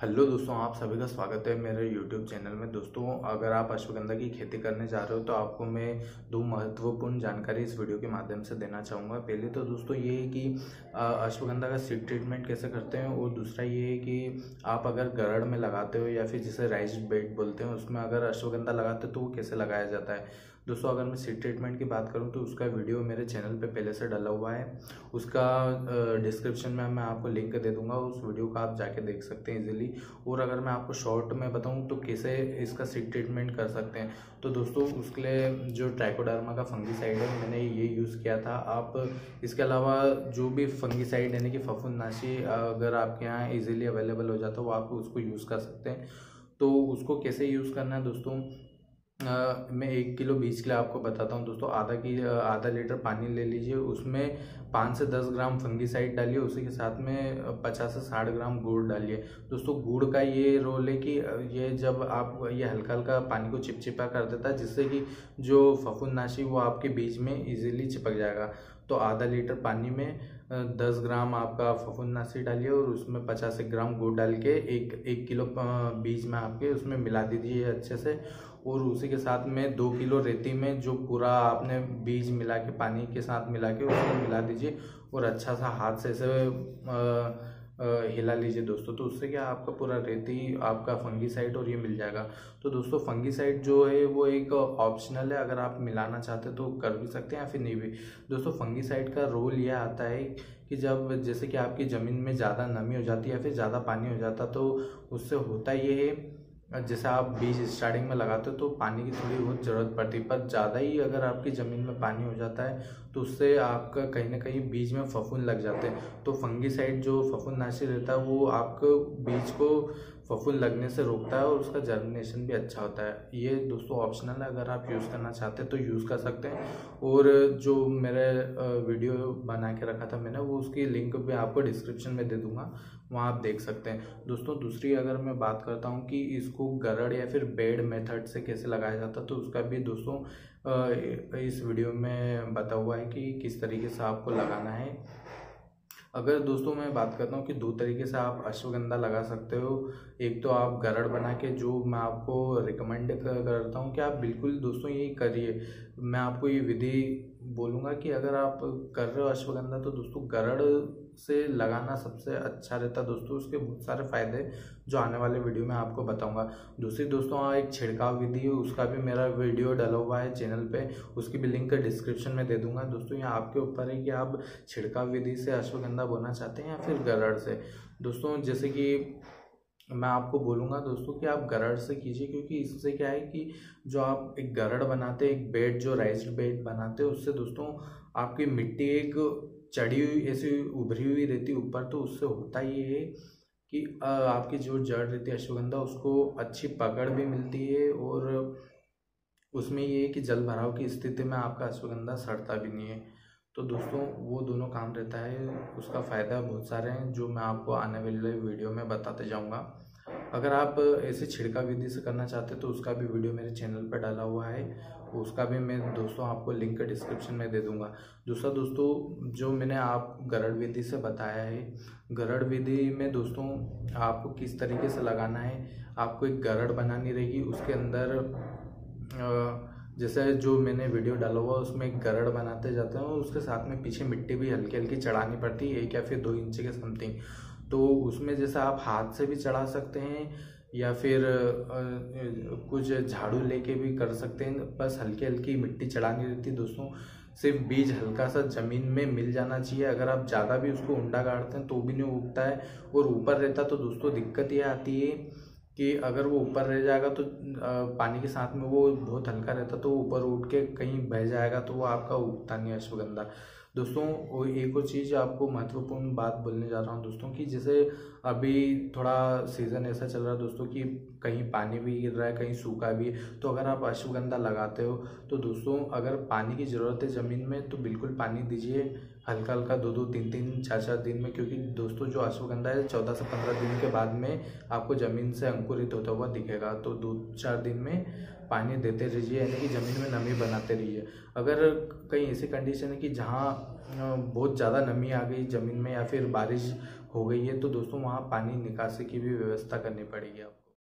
Hello दोस्तों, आप सभी का स्वागत है मेरे यूट्यूब चैनल में। दोस्तों, अगर आप अश्वगंधा की खेती करने जा रहे हो तो आपको मैं दो महत्वपूर्ण जानकारी इस वीडियो के माध्यम से देना चाहूँगा। पहले तो दोस्तों, ये है कि अश्वगंधा का सीड ट्रीटमेंट कैसे करते हैं? और दूसरा ये है कि, आप अगर गरड़ में लगाते हो या फिर जिसे राइस बेड बोलते हैं, उसमें अगर अश्वगंधा लगाते हो तो वो कैसे लगाया जाता है? दोस्तों, अगर मैं सीड ट्रीटमेंट की बात करूँ तो उसका वीडियो मेरे चैनल पे पहले से डाला हुआ है। उसका डिस्क्रिप्शन में मैं आपको लिंक दे दूँगा, उस वीडियो का आप जाके देख सकते हैं इजीली और अगर मैं आपको शॉर्ट में बताऊँ तो कैसे इसका सीड ट्रीटमेंट कर सकते हैं? तो दोस्तों, उसके लिए जो ट्राइकोडर्मा का फंगीसाइड है, मैंने ये यूज़ किया था। आप, इसके अलावा जो भी फंगीसाइड यानी कि फफूंदनाशी अगर आपके यहाँ ईजिली अवेलेबल हो जाता वो आप उसको यूज़ कर सकते हैं। तो उसको कैसे यूज़ करना है दोस्तों? मैं एक किलो बीज के लिए आपको बताता हूँ दोस्तों, आधा की आधा लीटर पानी ले लीजिए, उसमें पाँच से दस ग्राम फंगीसाइड डालिए, उसी के साथ में पचास से साठ ग्राम गुड़ डालिए। दोस्तों, गुड़ का ये रोल है कि ये जब आप, ये हल्का हल्का पानी को चिपचिपा कर देता है, जिससे कि जो फफूंदनाशी वो आपके बीज में इजीली चिपक जाएगा। तो आधा लीटर पानी में दस ग्राम आपका फफूंदनाशी डालिए और उसमें पचास ग्राम गुड़ डाल के एक एक किलो बीज में आपके उसमें मिला दीजिए अच्छे से। और उसी के साथ में दो किलो रेती में जो पूरा आपने बीज मिला के, पानी के साथ मिला के उसको मिला दीजिए और अच्छा सा हाथ से इसे हिला लीजिए दोस्तों। तो उससे क्या आपका पूरा रेती, आपका फंगीसाइड और ये मिल जाएगा। तो दोस्तों, फंगीसाइड जो है वो एक ऑप्शनल है, अगर आप मिलाना चाहते तो कर भी सकते हैं या फिर नहीं भी। दोस्तों, फंगीसाइड का रोल यह आता है कि जब जैसे कि आपकी ज़मीन में ज़्यादा नमी हो जाती है या फिर ज़्यादा पानी हो जाता तो उससे होता ये है जैसे आप बीज स्टार्टिंग में लगाते हो तो पानी की थोड़ी बहुत ज़रूरत पड़ती है, पर ज़्यादा ही अगर आपकी ज़मीन में पानी हो जाता है तो उससे आपका कहीं ना कहीं बीज में फफूंद लग जाते हैं। तो फंगी साइड जो फफूंद नाशी रहता है, वो आपको बीज को फफूंद लगने से रोकता है और उसका जर्मिनेशन भी अच्छा होता है। ये दोस्तों ऑप्शनल है, अगर आप यूज़ करना चाहते हैं तो यूज़ कर सकते हैं। और जो मेरे वीडियो बना के रखा था मैंने, वो उसकी लिंक भी आपको डिस्क्रिप्शन में दे दूँगा, वहाँ आप देख सकते हैं। दोस्तों, दूसरी अगर मैं बात करता हूँ कि इसको गरड़ या फिर बेड मेथड से कैसे लगाया जाता तो उसका भी दोस्तों इस वीडियो में बता हुआ है कि किस तरीके से आपको लगाना है। अगर दोस्तों मैं बात करता हूँ कि दो तरीके से आप अश्वगंधा लगा सकते हो। एक तो आप गरड़ बना के, जो मैं आपको रिकमेंड करता हूँ कि आप बिल्कुल दोस्तों ये करिए। मैं आपको ये विधि बोलूँगा कि अगर आप कर रहे हो अश्वगंधा तो दोस्तों गरड़ से लगाना सबसे अच्छा रहता है। दोस्तों, उसके बहुत सारे फ़ायदे जो आने वाले वीडियो में आपको बताऊँगा। दूसरी, दोस्तों हाँ एक छिड़काव विधि है, उसका भी मेरा वीडियो डला हुआ है चैनल पे, उसकी भी लिंक डिस्क्रिप्शन में दे दूँगा। दोस्तों ये आपके ऊपर है कि आप छिड़काव विधि से अश्वगंधा बोना चाहते हैं या फिर गरड़ से। दोस्तों, जैसे कि मैं आपको बोलूँगा दोस्तों कि आप गरड़ से कीजिए, क्योंकि इससे क्या है कि जो आप एक गरड़ बनाते हैं, एक बेड, जो राइस्ड बेड बनाते हैं, उससे दोस्तों आपकी मिट्टी एक चढ़ी हुई, ऐसी उभरी हुई रहती ऊपर तो उससे होता ये है कि आपकी जो जड़ रहती है अश्वगंधा, उसको अच्छी पकड़ भी मिलती है और उसमें ये है कि जल भराव की स्थिति में आपका अश्वगंधा सड़ता भी नहीं है। तो दोस्तों, वो दोनों काम रहता है। उसका फ़ायदा बहुत सारे हैं, जो मैं आपको आने वाले वीडियो में बताते जाऊँगा। अगर आप ऐसे छिड़का विधि से करना चाहते हैं तो उसका भी वीडियो मेरे चैनल पर डाला हुआ है। उसका भी मैं दोस्तों आपको लिंक डिस्क्रिप्शन में दे दूँगा। दूसरा दोस्तों, जो मैंने आप गरड़ विधि से बताया है, गरड़ विधि में दोस्तों आपको किस तरीके से लगाना है, आपको एक गरड़ बनानी रहेगी, उसके अंदर जैसे जो मैंने वीडियो डाला हुआ, उसमें एक गरड़ बनाते जाते हैं और उसके साथ में पीछे मिट्टी भी हल्की हल्की चढ़ानी पड़ती है, एक या फिर दो इंच के समथिंग तो उसमें जैसे आप हाथ से भी चढ़ा सकते हैं, या फिर कुछ झाड़ू लेके भी कर सकते हैं। बस हल्की हल्की मिट्टी चढ़ानी रहती दोस्तों। सिर्फ़ बीज हल्का सा ज़मीन में मिल जाना चाहिए। अगर आप ज़्यादा भी उसको उंडा गाड़ते हैं तो भी नहीं उगता है। और ऊपर रहता तो दोस्तों, दिक्कत ये आती है कि अगर वो ऊपर रह जाएगा तो पानी के साथ में वो बहुत हल्का रहता तो ऊपर उठ के कहीं बह जाएगा तो वो आपका उगता नहीं अश्वगंधा। दोस्तों एक और चीज़ आपको महत्वपूर्ण बात बोलने जा रहा हूँ दोस्तों कि जैसे अभी थोड़ा सीज़न ऐसा चल रहा है दोस्तों कि कहीं पानी भी गिर रहा है, कहीं सूखा भी है तो अगर आप अश्वगंधा लगाते हो तो दोस्तों अगर पानी की ज़रूरत है ज़मीन में तो बिल्कुल पानी दीजिए हल्का हल्का दो दो तीन तीन चार चार दिन में, क्योंकि दोस्तों जो अश्वगंधा है, चौदह से पंद्रह दिन के बाद में आपको ज़मीन से अंकुरित होता हुआ दिखेगा। तो दो चार दिन में पानी देते रहिए, यानी कि ज़मीन में नमी बनाते रहिए। अगर कहीं ऐसी कंडीशन है कि जहाँ बहुत ज़्यादा नमी आ गई ज़मीन में या फिर बारिश हो गई है तो दोस्तों वहाँ पानी निकासी की भी व्यवस्था करनी पड़ेगी आपको।